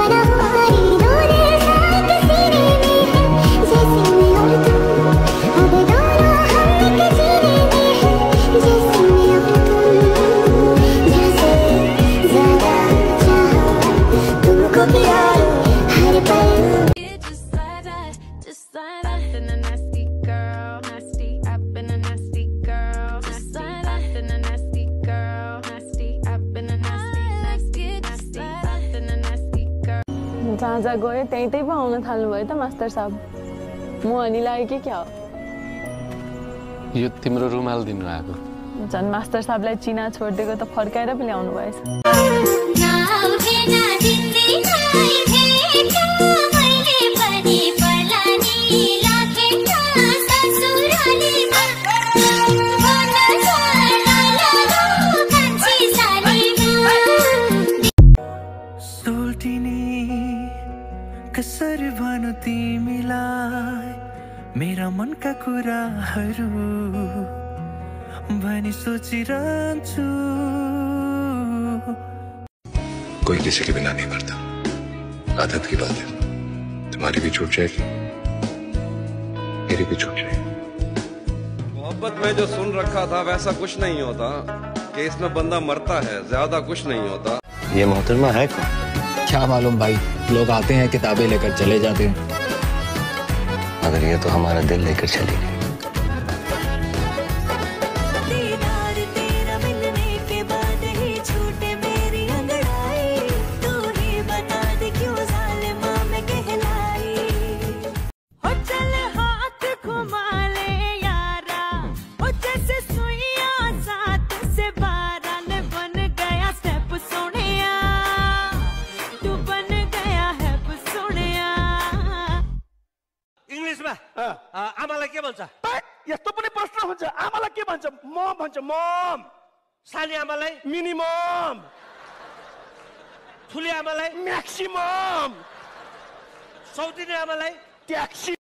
बना जहाँ जहाँ गयो त्यहीँ त्यहीँ पो आउन थाल्नुभयो त मास्टर साहब म अनि लाग्यो कि क्या हो यो तिम्रो रुमाल दिनु आएको झन् मास्टर साहबलाई चिना छोडिदिएको त फर्काएर पनि ल्याउनु भएछ कसरी भनु तिमीलाई मेरा मनका कुराहरू भनी सोचिरहन्छु कोई किसी के बिना नहीं मरता। आदत की बात है। तुम्हारी भी छूट जाएगी। मेरी भी छूट जाएगी। मोहब्बत में जो सुन रखा था वैसा कुछ नहीं होता कि इसमें बंदा मरता है ज़्यादा कुछ नहीं होता। ये मोहतरमा है कौन? क्या मालूम भाई, लोग आते हैं, किताबें लेकर चले जाते हैं। मगर ये तो हमारा दिल लेकर चली गई भन्छ। यस्तो पनि प्रश्न हुन्छ आमालाई के भन्छ मम भन्छ मम सानी आमालाई मिनिमम ठुली आमालाई म्याक्सिमम सौतिनी आमालाई ट्याक्सी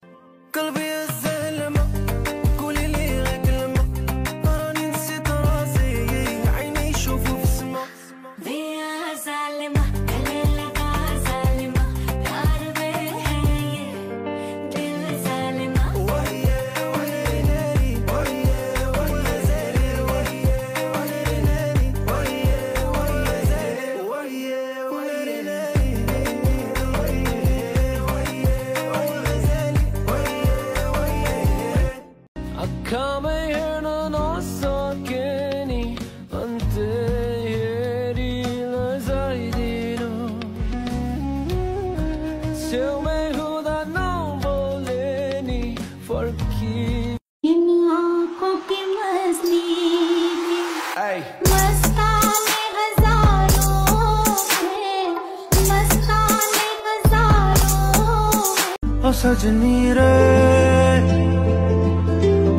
ओ सजनी रे,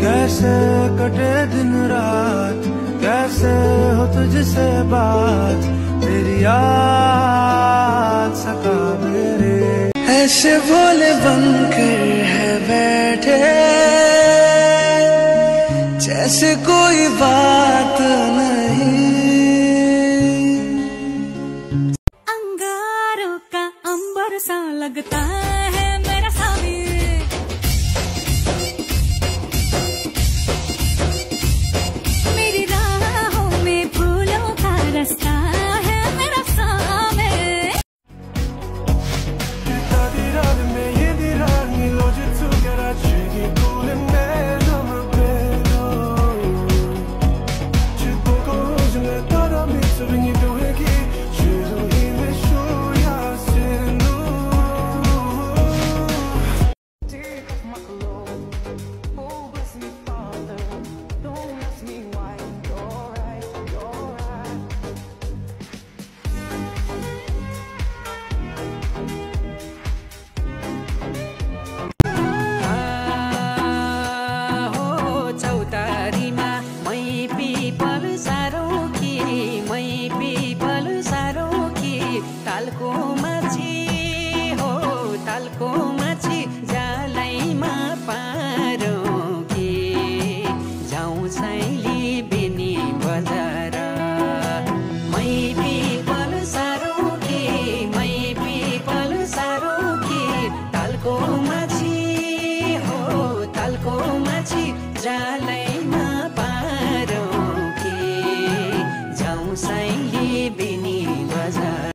कैसे कटे दिन रात, कैसे हो तुझसे बात, तेरी याद सका मेरे। ऐसे भोले बनकर है बैठे, जैसे कोई बात नहीं। अंगारों का अंबर सा लगता है को